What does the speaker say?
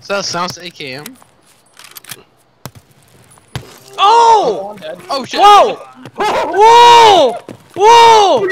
So that sounds AKM? Oh! Oh. Oh shit! Whoa! Whoa! Whoa!